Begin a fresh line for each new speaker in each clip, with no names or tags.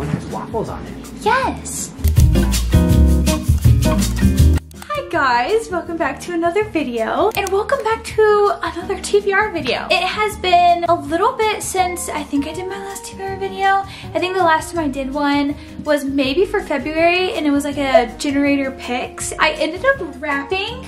one has waffles on it.
Yes! Hi guys, welcome back to another video and welcome back to another TBR video. It has been a little bit since I think I did my last TBR video. I think the last time I did one was maybe for February and it was like a generator picks. I ended up wrapping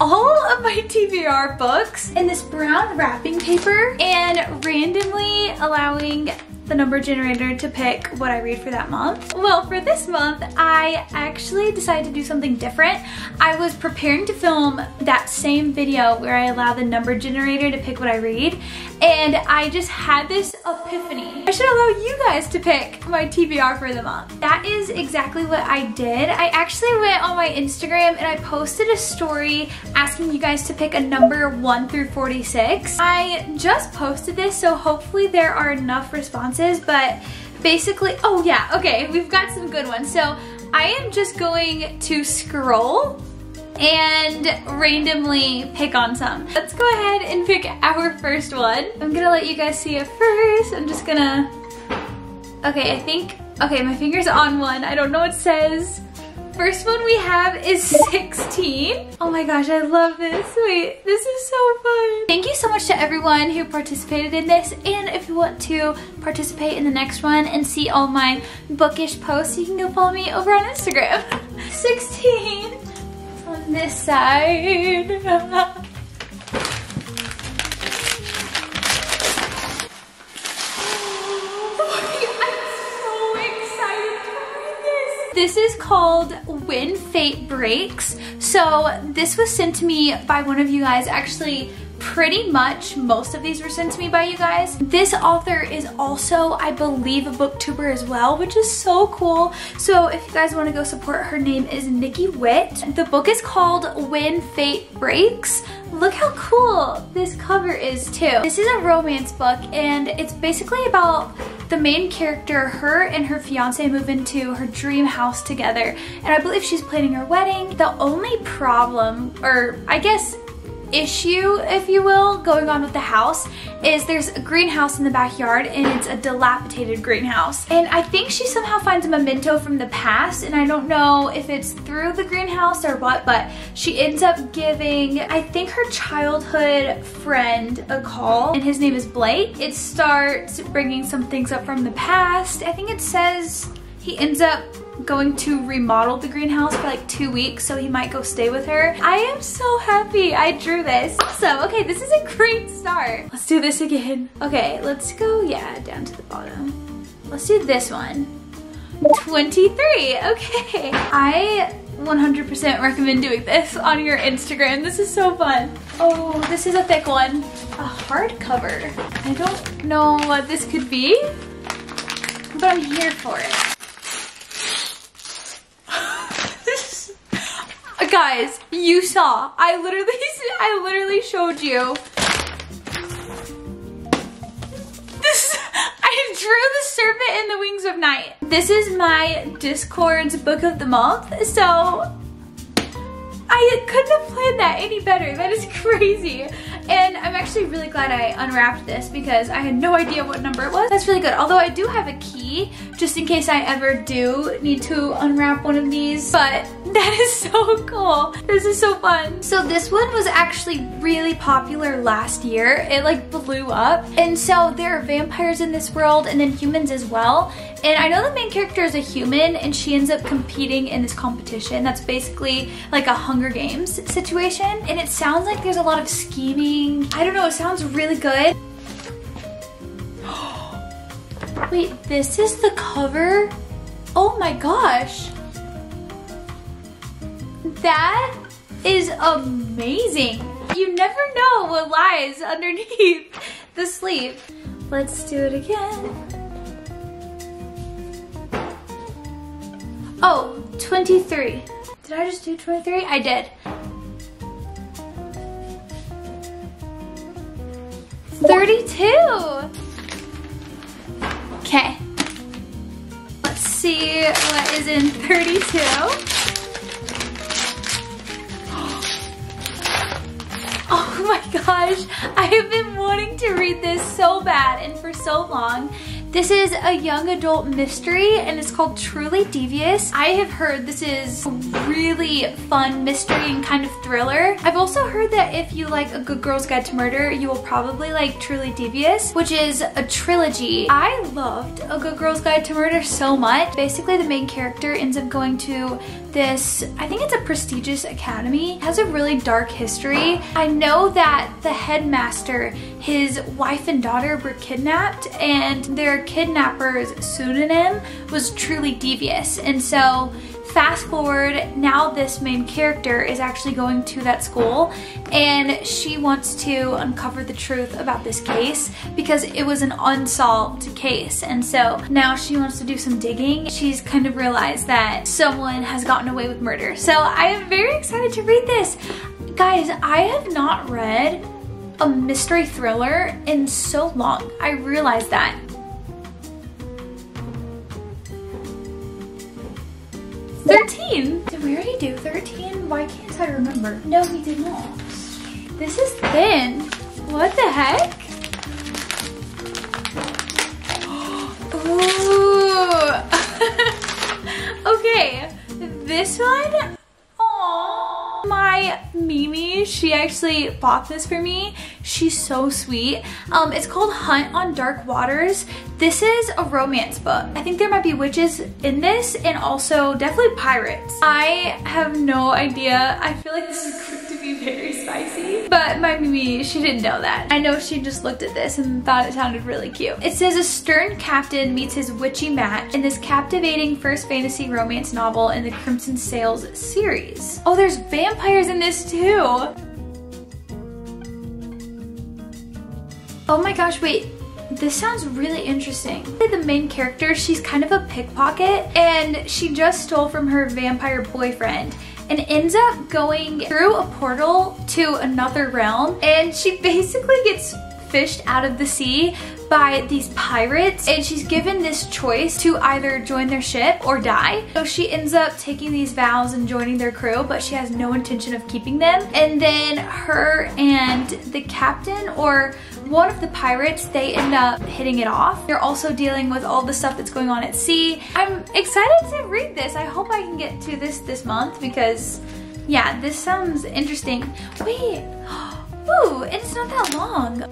all of my TBR books in this brown wrapping paper and randomly allowing the number generator to pick what I read for that month. Well, for this month, I actually decided to do something different. I was preparing to film that same video where I allow the number generator to pick what I read, and I just had this epiphany. I should allow you guys to pick my TBR for the month. That is exactly what I did. I actually went on my Instagram and I posted a story asking you guys to pick a number 1 through 46. I just posted this, so hopefully there are enough responses but basically, oh yeah, okay, we've got some good ones. So I am just going to scroll and randomly pick on some. Let's go ahead and pick our first one. I'm gonna let you guys see it first. I'm just gonna, okay, I think, okay, my finger's on one. I don't know what it says. First one we have is 16. Oh my gosh, I love this. Wait, this is so fun. Thank you so much to everyone who participated in this. And if you want to participate in the next one and see all my bookish posts, you can go follow me over on Instagram. 16 This is called When Fate Breaks. So this was sent to me by one of you guys actually pretty much most of these were sent to me by you guys. This author is also, I believe, a booktuber as well, which is so cool. So if you guys want to go support, her name is Nikki Witt. The book is called When Fate Breaks. Look how cool this cover is too. This is a romance book and it's basically about the main character, her and her fiance move into her dream house together. And I believe she's planning her wedding. The only problem, or I guess issue, if you will, going on with the house is there's a greenhouse in the backyard and it's a dilapidated greenhouse. And I think she somehow finds a memento from the past and I don't know if it's through the greenhouse or what, but she ends up giving, I think her childhood friend a call and his name is Blake. It starts bringing some things up from the past. I think it says he ends up going to remodel the greenhouse for like two weeks, so he might go stay with her. I am so happy I drew this. So, okay, this is a great start. Let's do this again. Okay, let's go, yeah, down to the bottom. Let's do this one. 23, okay. I 100% recommend doing this on your Instagram. This is so fun. Oh, this is a thick one. A hardcover. I don't know what this could be, but I'm here for it. Guys, you saw. I literally, I literally showed you. This, I drew the serpent and the wings of night. This is my Discord's book of the month. So I couldn't have planned that any better. That is crazy. And I'm actually really glad I unwrapped this because I had no idea what number it was. That's really good. Although I do have a key just in case I ever do need to unwrap one of these. But that is so cool. This is so fun. So this one was actually really popular last year. It like blew up. And so there are vampires in this world and then humans as well. And I know the main character is a human and she ends up competing in this competition. That's basically like a Hunger Games situation. And it sounds like there's a lot of scheming. I don't know, it sounds really good. Wait, this is the cover? Oh my gosh. That is amazing. You never know what lies underneath the sleeve. Let's do it again. Oh, 23. Did I just do 23? I did. 32. Okay. Let's see what is in 32. Gosh, I have been wanting to read this so bad and for so long. This is a young adult mystery and it's called Truly Devious. I have heard this is a really fun mystery and kind of thriller. I've also heard that if you like A Good Girl's Guide to Murder, you will probably like Truly Devious, which is a trilogy. I loved A Good Girl's Guide to Murder so much. Basically, the main character ends up going to this, I think it's a prestigious academy. It has a really dark history. I know that the headmaster, his wife and daughter were kidnapped and kidnapper's pseudonym was Truly Devious. And so fast forward, now this main character is actually going to that school and she wants to uncover the truth about this case because it was an unsolved case. And so now she wants to do some digging. She's kind of realized that someone has gotten away with murder. So I am very excited to read this. Guys, I have not read a mystery thriller in so long. I realized that. 13. Did we already do 13? Why can't I remember? No, we did not. This is thin. What the heck? Ooh. okay, this one my Mimi, she actually bought this for me. She's so sweet. Um, it's called Hunt on Dark Waters. This is a romance book. I think there might be witches in this and also definitely pirates. I have no idea. I feel like this is going to be very spicy. But my Mimi, she didn't know that. I know she just looked at this and thought it sounded really cute. It says a stern captain meets his witchy match in this captivating first fantasy romance novel in the Crimson Sails series. Oh, there's vampires in this too. Oh my gosh, wait, this sounds really interesting. The main character, she's kind of a pickpocket and she just stole from her vampire boyfriend and ends up going through a portal to another realm and she basically gets fished out of the sea by these pirates and she's given this choice to either join their ship or die. So she ends up taking these vows and joining their crew but she has no intention of keeping them. And then her and the captain or one of the pirates, they end up hitting it off. They're also dealing with all the stuff that's going on at sea. I'm excited to read this. I hope I can get to this this month because yeah, this sounds interesting. Wait, ooh, it's not that long.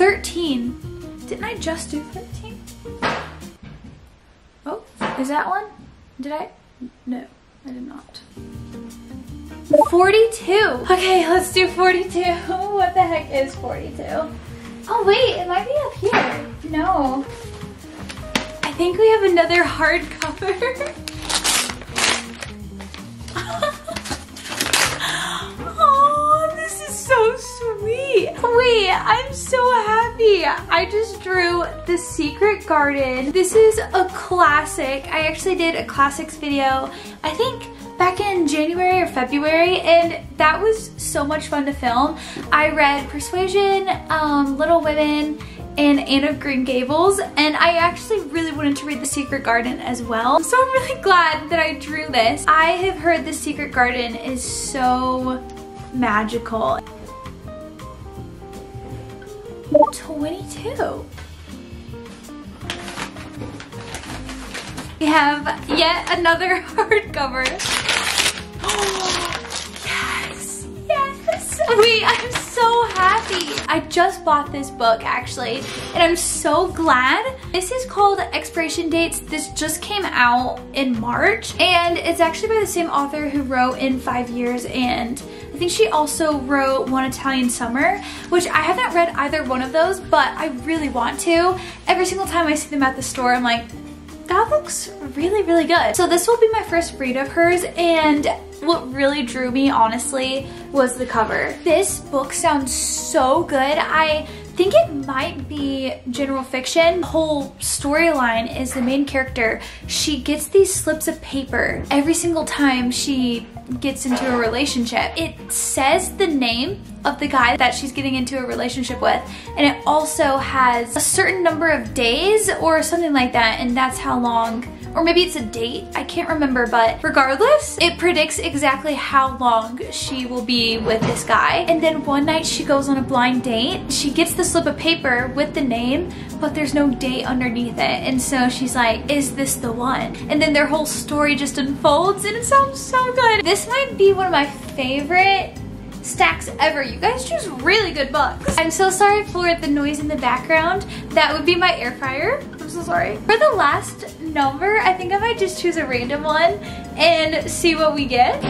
13. Didn't I just do 13? Oh, is that one? Did I? No, I did not. 42. Okay, let's do 42. What the heck is 42? Oh wait, it might be up here. No. I think we have another hardcover. oh, this is so sweet. Wait, I'm so happy. I just drew The Secret Garden. This is a classic. I actually did a classics video, I think back in January or February and that was so much fun to film. I read Persuasion, um, Little Women, and Anne of Green Gables and I actually really wanted to read The Secret Garden as well. So I'm really glad that I drew this. I have heard The Secret Garden is so magical. 22. We have yet another hardcover. yes, yes. Wait, I'm so happy. I just bought this book actually, and I'm so glad. This is called Expiration Dates. This just came out in March, and it's actually by the same author who wrote In Five Years and think she also wrote One Italian Summer, which I haven't read either one of those, but I really want to. Every single time I see them at the store, I'm like, that looks really, really good. So this will be my first read of hers and what really drew me, honestly, was the cover. This book sounds so good. I think it might be general fiction. The whole storyline is the main character. She gets these slips of paper every single time she gets into a relationship. It says the name of the guy that she's getting into a relationship with and it also has a certain number of days or something like that and that's how long or maybe it's a date, I can't remember, but regardless, it predicts exactly how long she will be with this guy. And then one night she goes on a blind date. She gets the slip of paper with the name, but there's no date underneath it. And so she's like, is this the one? And then their whole story just unfolds and it sounds so good. This might be one of my favorite stacks ever. You guys choose really good books. I'm so sorry for the noise in the background. That would be my air fryer. I'm so sorry. For the last number, I think I might just choose a random one and see what we get.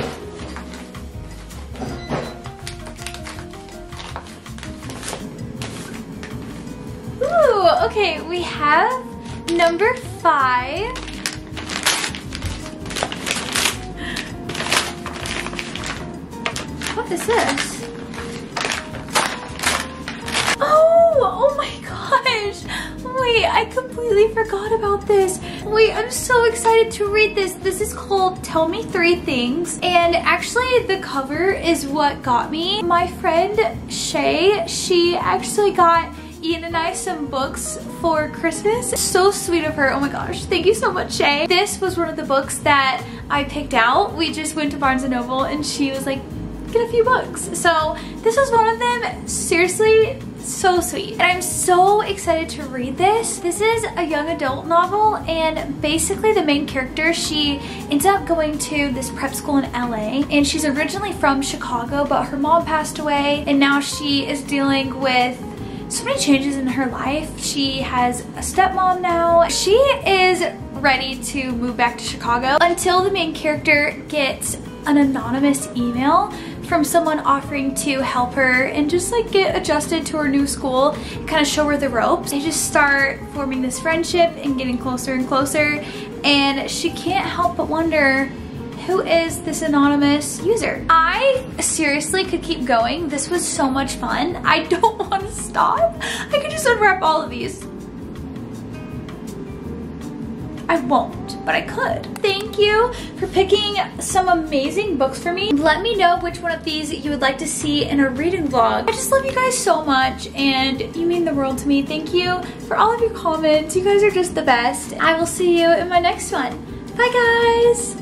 Ooh, okay, we have number five. What is this? Oh, oh my gosh. Wait, I completely forgot about this. Wait, I'm so excited to read this. This is called Tell Me Three Things. And actually the cover is what got me. My friend Shay, she actually got Ian and I some books for Christmas. So sweet of her. Oh my gosh. Thank you so much, Shay. This was one of the books that I picked out. We just went to Barnes & Noble and she was like, get a few books. So this was one of them. Seriously, so sweet. And I'm so excited to read this. This is a young adult novel and basically the main character, she ends up going to this prep school in LA and she's originally from Chicago but her mom passed away and now she is dealing with so many changes in her life. She has a stepmom now. She is ready to move back to Chicago until the main character gets an anonymous email from someone offering to help her and just like get adjusted to her new school, kind of show her the ropes. They just start forming this friendship and getting closer and closer and she can't help but wonder who is this anonymous user? I seriously could keep going. This was so much fun. I don't want to stop. I could just unwrap all of these. I won't, but I could. Thank you for picking some amazing books for me. Let me know which one of these you would like to see in a reading vlog. I just love you guys so much and you mean the world to me. Thank you for all of your comments. You guys are just the best. I will see you in my next one. Bye guys!